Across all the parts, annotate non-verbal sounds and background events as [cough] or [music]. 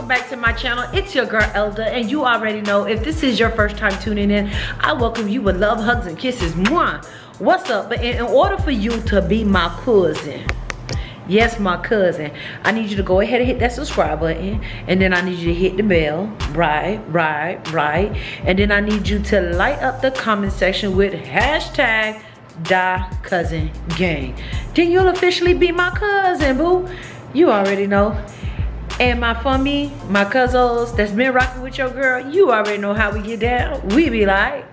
welcome back to my channel. It's your girl Elda and you already know if this is your first time tuning in i welcome you with love hugs and kisses. Mwah. what's up? But in, in order for you to be my cousin yes my cousin i need you to go ahead and hit that subscribe button and then i need you to hit the bell. Right right right. And then i need you to light up the comment section with hashtag die cousin gang. Then you'll officially be my cousin boo. You already know and my family, my cousins that's been rocking with your girl, you already know how we get down. We be like,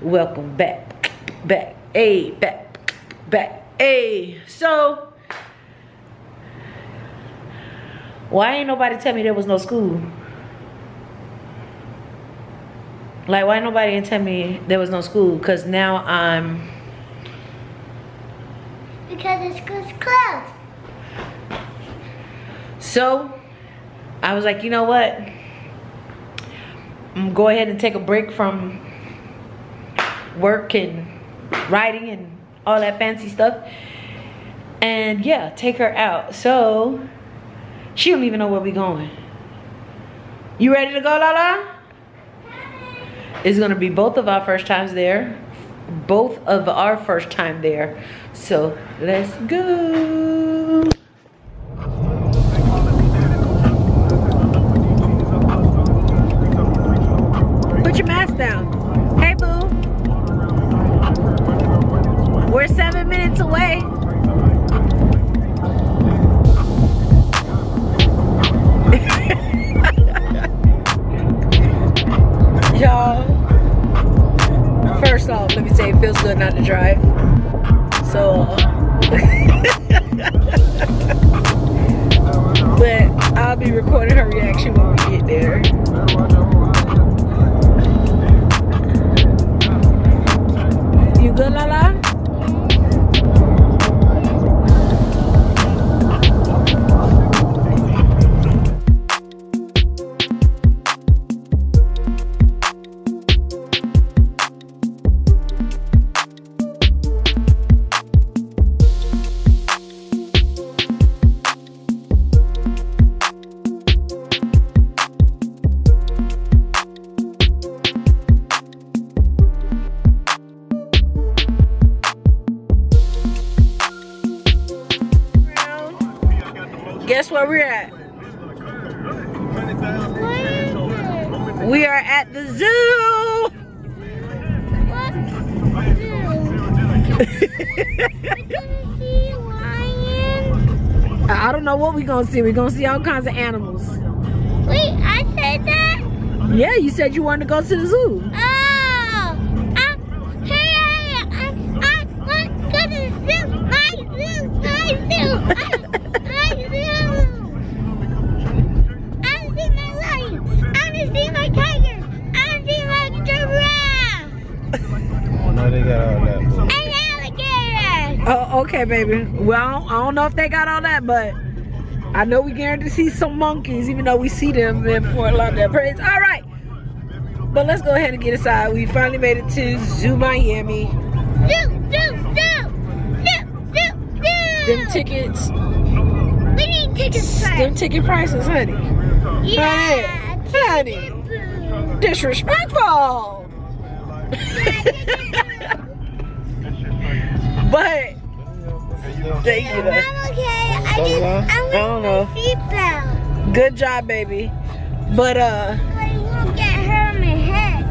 welcome back, back, hey, back, back, hey. So, why ain't nobody tell me there was no school? Like, why nobody didn't tell me there was no school? Because now I'm... Because the school's closed. So, I was like, you know what? I'm go ahead and take a break from work and writing and all that fancy stuff. And yeah, take her out. So she don't even know where we going. You ready to go, Lala? It's gonna be both of our first times there. Both of our first time there. So let's go. I'll be recording her reaction when we get there. You good, Lala? Guess where we're at? We are at the zoo. [laughs] I don't know what we're gonna see. We're gonna see all kinds of animals. Wait, I said that? Yeah, you said you wanted to go to the zoo. Oh! I, hey, I, I want to go to the zoo. My zoo, my zoo. I, my zoo. I want to see my lion. I want to see my tiger. I want to see my giraffe. No, they got all that. And alligators. Oh, okay, baby. Well, I don't, know if they got all that, but I know we guarantee to see some monkeys, even though we see them in Fort Lauderdale Parades. All right. But let's go ahead and get inside. We finally made it to Zoo Miami. Zoo, zoo, zoo. Zoo, zoo, zoo. Them tickets, We need tickets them ticket prices, honey. Yeah. Honey. Disrespectful. But they you know, I'm okay. I just, I'm I don't know. wearing my seatbelt. good job, baby. But uh, I won't get her on my head.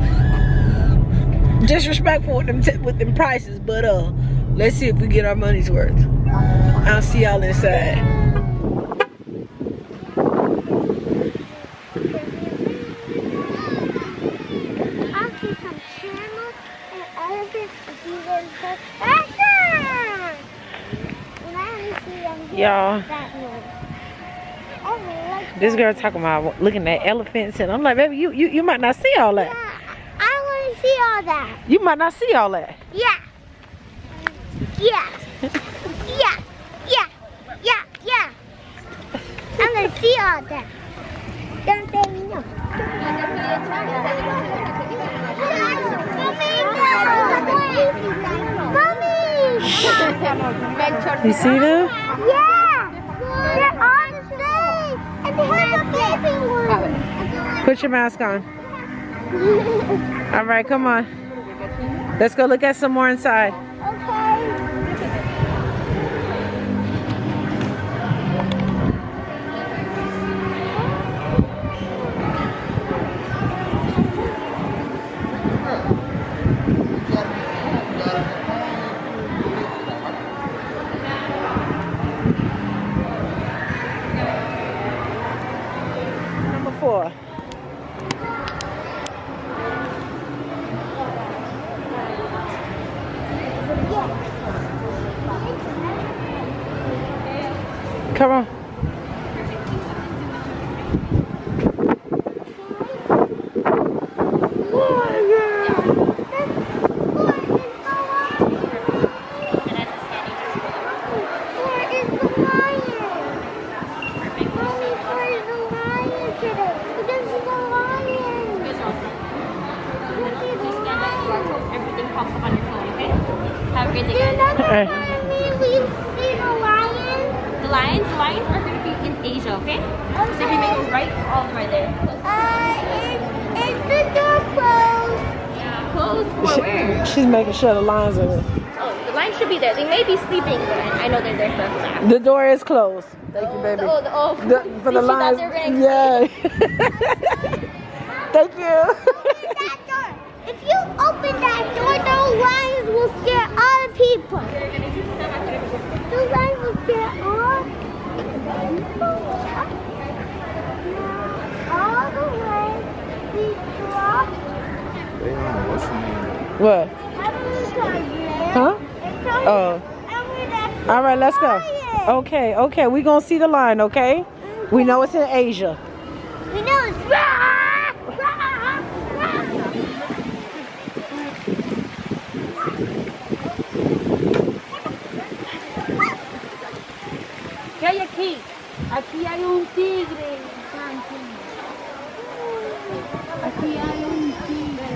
disrespectful with them t- with them prices. But uh, let's see if we get our money's worth. I'll see y'all inside. I'll see some camels and elephants and zebras and Faster! And I see them Y'all. that one. I really like This girl talking about looking at elephants, and I'm like, baby, you you, you might not see all that. Yeah, I want to see all that. You might not see all that. Yeah. Yeah. Yeah. Yeah. Yeah. Yeah. I'm gonna see all that. Don't say no. Mommy! You see them? Yeah! They're on the stage! And they have a baby Put your mask on. All right, come on. Let's go look at some more inside. Lion. The lions, are going to be in Asia, okay? So if you make a right, all the way there. Uh, is, is the door closed? Yeah, close for where? She's making sure the lines are. Oh, the lions should be there. They may be sleeping, but I, I know they're there for a nap. The door is closed. Thank you, baby. Oh, the, oh, The, for the she thought lines. they were Yeah. [laughs] Thank you. that door. If you open that door, those lions will scare all the people. Those lions will scare all the people. What? Huh? Oh. All right, let's go. Okay, okay. we going to see the line, okay? We know it's in Asia. We know it's rah. ¿Qué hay aquí? Aquí hay un tigre. Aquí hay un tigre.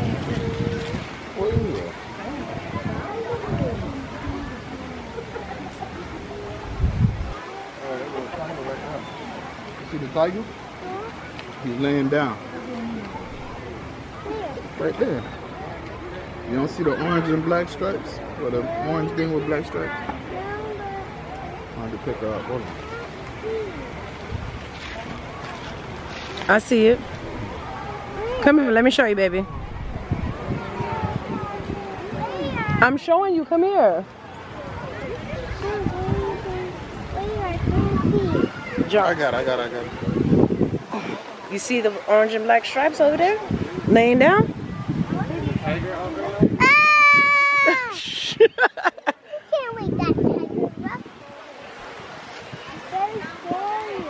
See the tiger? He's laying down. Right there. You don't see the orange and black stripes? Or the orange thing with black stripes? I had to pick her up. Hold on. I see it. Come here, let me show you, baby. I'm showing you. Come here. I got it, I got it, I got it. you see the orange and black stripes over there? Laying down? Can't wait that tiger. Look. Very scary.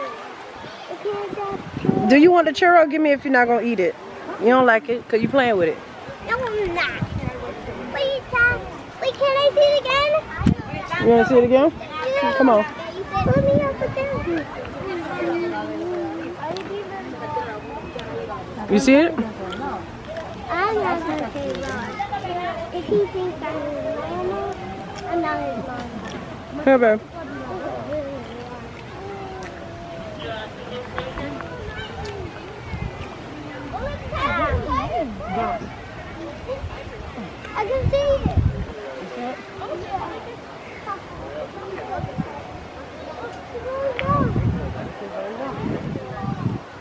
I can't just- Do you want the churro? Give me if you're not going to eat it. You don't like it because you playing with it. No, I'm not. Wait, Tom. Wait, can I see it again? You want to see it again? Come on. Let me it down. You see it? I'm not gonna say wrong. If he thinks I'm his mama, I'm not his mama. Here, babe. I can see it.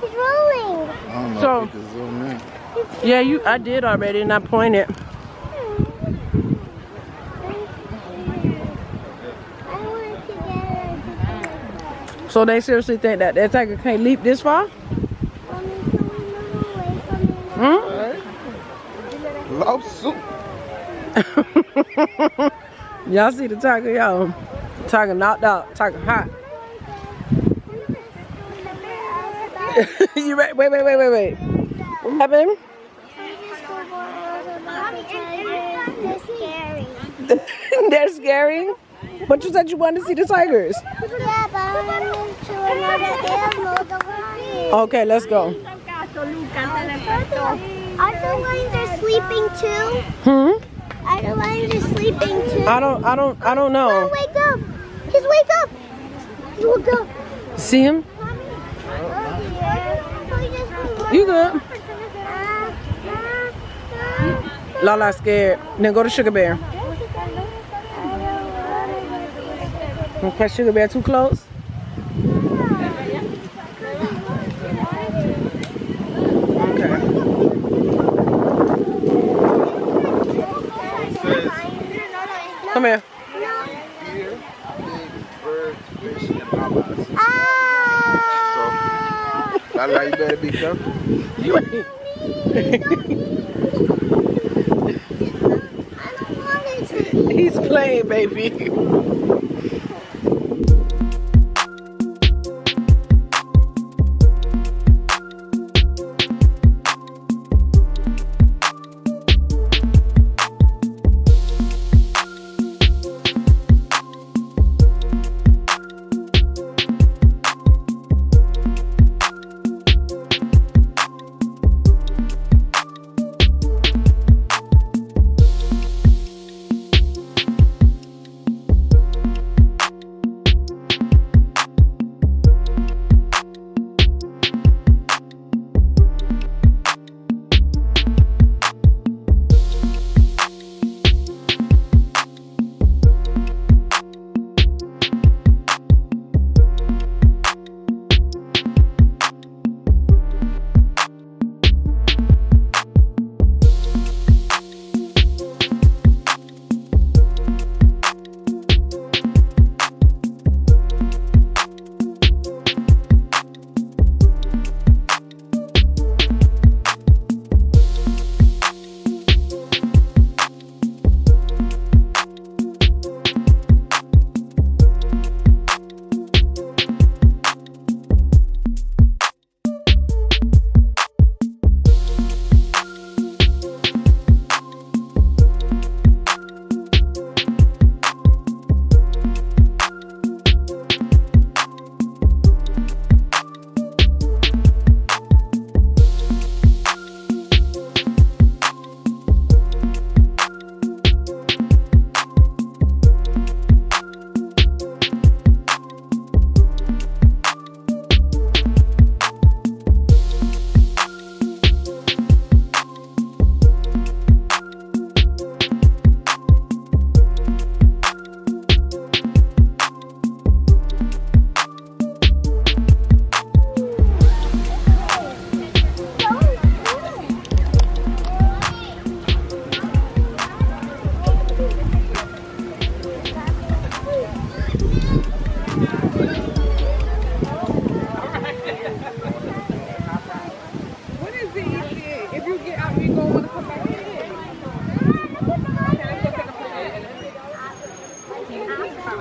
He's rolling. I don't know So- if you can zoom in. Yeah, you. I did already, and I pointed. I want to get it. So they seriously think that that tiger can't leap this far? Mommy, can we move away from it? Hmm? Oh, Love soup. [laughs] y'all see the tiger, y'all. Tiger knocked out. Tiger hot. [laughs] you ready? Wait, wait, wait, wait, wait. What happened? They're [laughs] scary. They're scary. But you said you wanted to see the tigers. Yeah, but I want to another animal. Okay, let's go. Are the lions are sleeping too? Hmm? Are the lions are sleeping too? I don't, I don't, I don't know. Mom, wake up! Just wake up! You wake up. See him? You good? Lala scared. Now go to Sugar Bear. Don't press Sugar Bear too close. Here. Deer, pigs, birds, fish, and mammals. Ah! So, you better be careful. You ain't. I don't want it. He's playing, baby.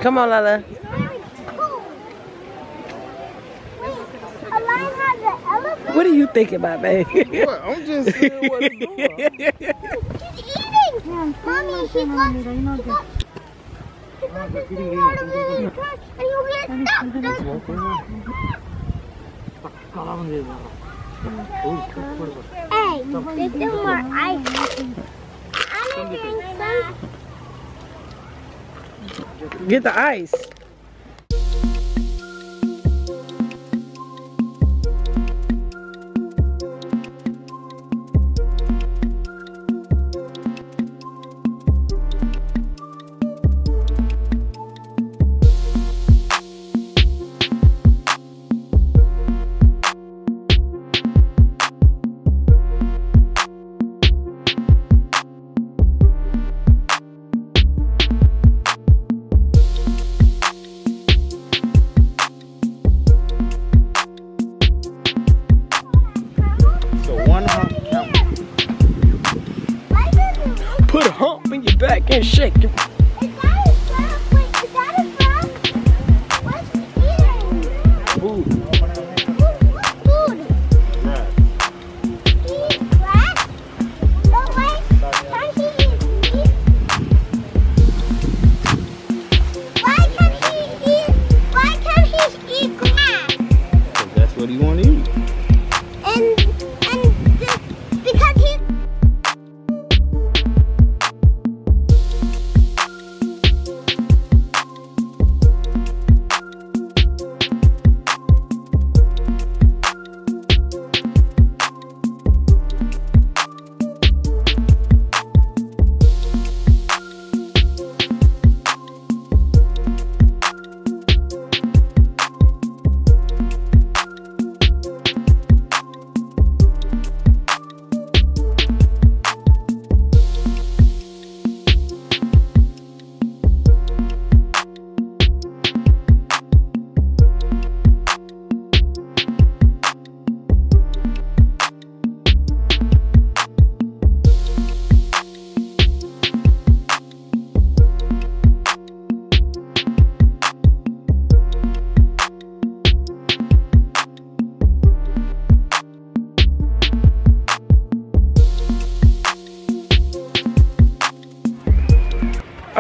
Come on, Lala. A lion has an elephant? What are you thinking about, baby? What? I'm just saying what it's doing. He's eating! Mommy, he got, he got, he got this thing out of his trash and you get stuck. Hey, there's still more ice. I don't drink some. Get the ice.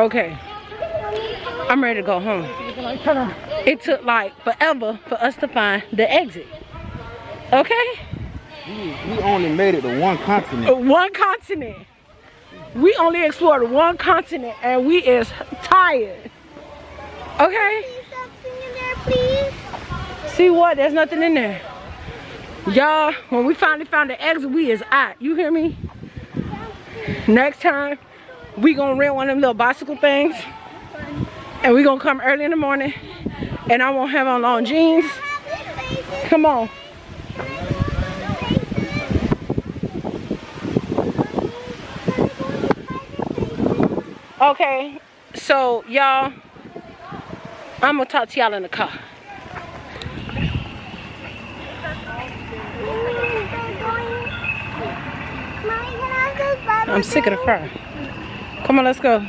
Okay. I'm ready to go home. It took like forever for us to find the exit. Okay? We, only made it to one continent. Uh, one continent. We only explored one continent and we is tired. Okay? See something in there. See what? There's nothing in there. Y'all, when we finally found the exit, we is out. You hear me? Next time, we gonna rent one of them little bicycle things. And we gonna come early in the morning. And I won't have on long jeans. Come on. Okay, so y'all, I'm gonna talk to y'all in the car. I'm sick of the fur. Come on, let's go.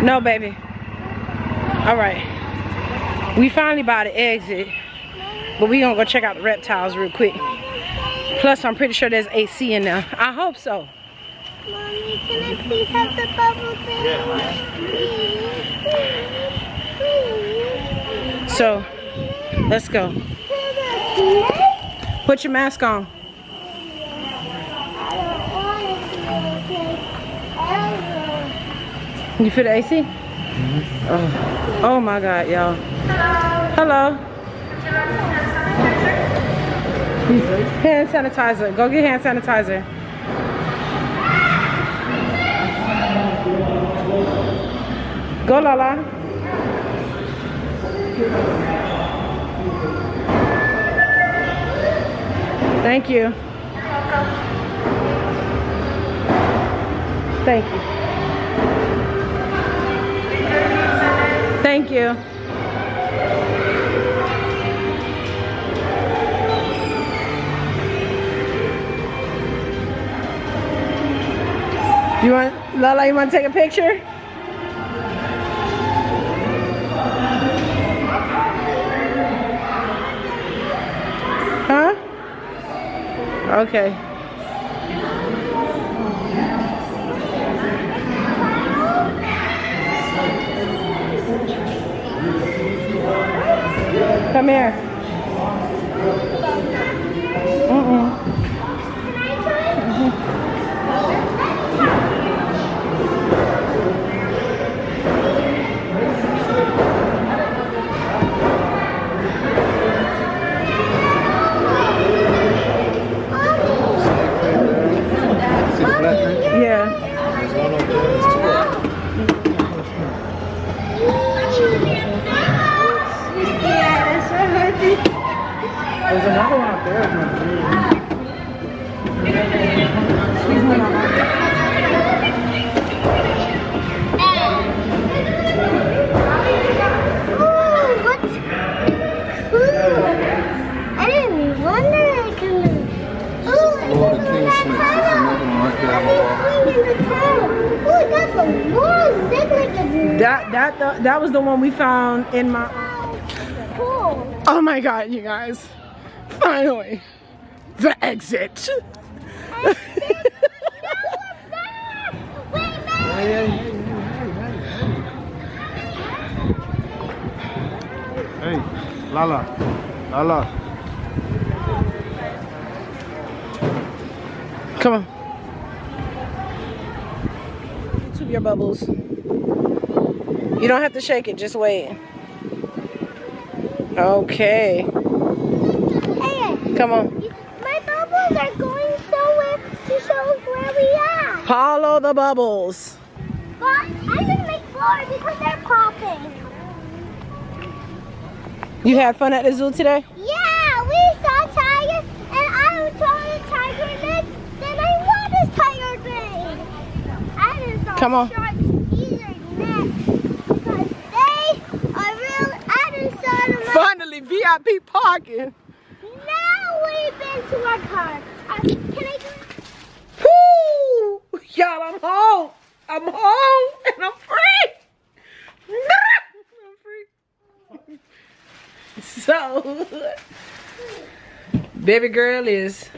No, baby. All right. We finally by the exit, but we gonna go check out the reptiles real quick. Plus, I'm pretty sure there's AC in there. I hope so. Mommy, can I please have the bubble thing? Please, please, So, let's go. Put your mask on. I don't want to see ever. You feel the AC? Oh. Mm-hmm. oh my God, y'all. Hello. Hand sanitizer. Go get hand sanitizer. Go, Lala. Thank you. Thank you. Thank you. You want, Lala, you want to take a picture? Huh? Okay. Come here. Thing? Yeah. There's one over there. There's two of them. There's another one up there. Excuse me, Mama. Ooh, what? Ooh. I didn't even wonder I could. Ooh, I Oh, the can king go snakes. that There's tunnel. another one right there on the wall. Let me swing in the tunnel. Ooh, that's a long big like That that the, that was the one we found in my. Cool. Oh my God, you guys! Finally, the exit. Hey, Lala. Lala. Come on. YouTube your bubbles. You don't have to shake it. Just wait. Okay. Come on. my bubbles are going somewhere to show us where we are. Follow the bubbles. But I didn't make floor because they're popping. You had fun at the zoo today? Yeah, we saw tiger, and I saw a tiger next. Then I saw this tiger thing. I didn't saw Come on. sharks either next. Because they are real. I didn't saw them. Finally, VIP parking. We've been. Uh, can I go? Woo! Y'all, I'm home. I'm home and I'm free. [laughs] I'm free. [laughs] So, baby girl is,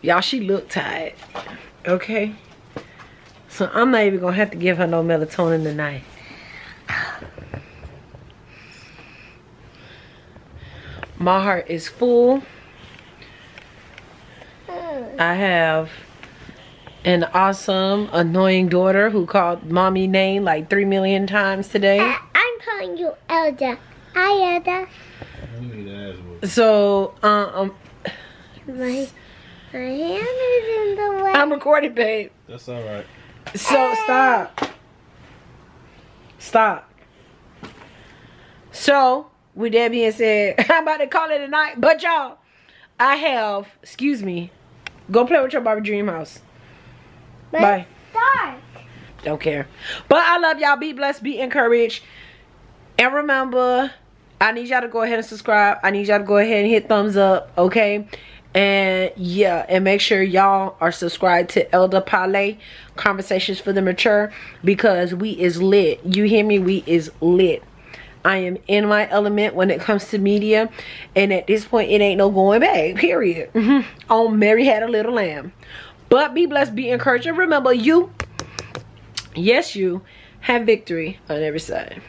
y'all, she look tired. Okay. So I'm not even gonna have to give her no melatonin tonight. My heart is full. I have an awesome, annoying daughter who called mommy name like three million times today. I, I'm calling you Elda. Hi, Elda. So, um, My, my hand is in the way. I'm recording, babe. That's all right. So stop. Stop. So, with that being said, [laughs] I'm about to call it a night. But y'all, I have, excuse me, go play with your Barbie Dream House. But Bye. Dark. Don't care. But I love y'all. Be blessed. Be encouraged. And remember, I need y'all to go ahead and subscribe. I need y'all to go ahead and hit thumbs up. Okay. And yeah, and make sure y'all are subscribed to Elda Palais Conversations for the Mature because we is lit. You hear me? We is lit. I am in my element when it comes to media. And at this point, it ain't no going back. Period. On Mary Had a Little Lamb. But be blessed, be encouraged. And remember, you, yes, you have victory on every side.